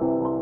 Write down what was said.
you.